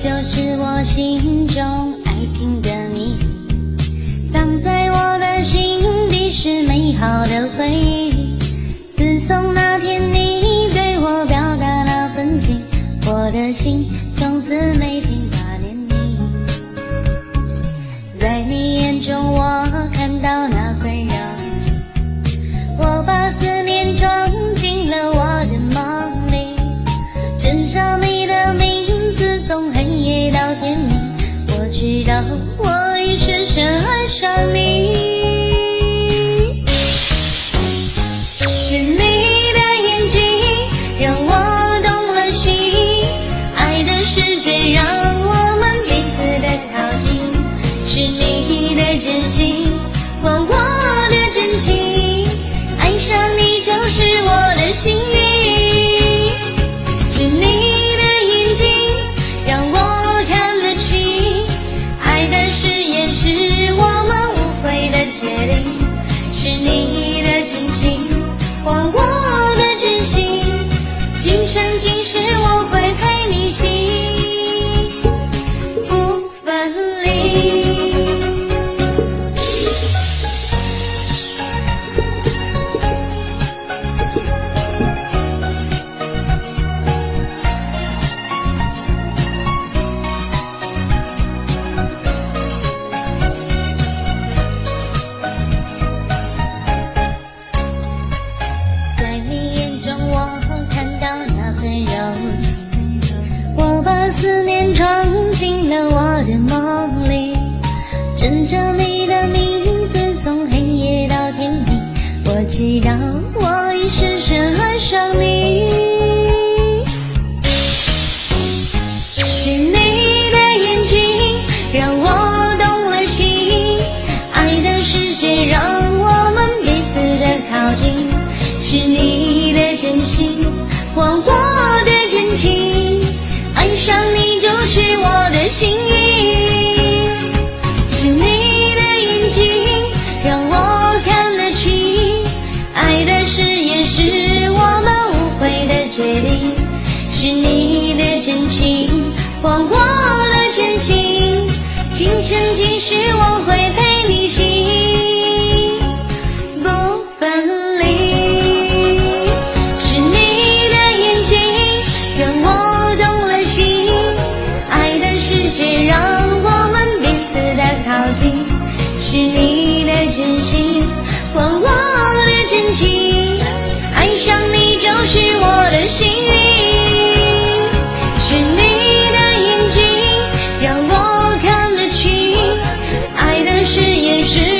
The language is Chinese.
就是我心中爱情的我已深深爱上你。是你思念闯进了我的梦。还我的真心今生今世我会陪你行。是。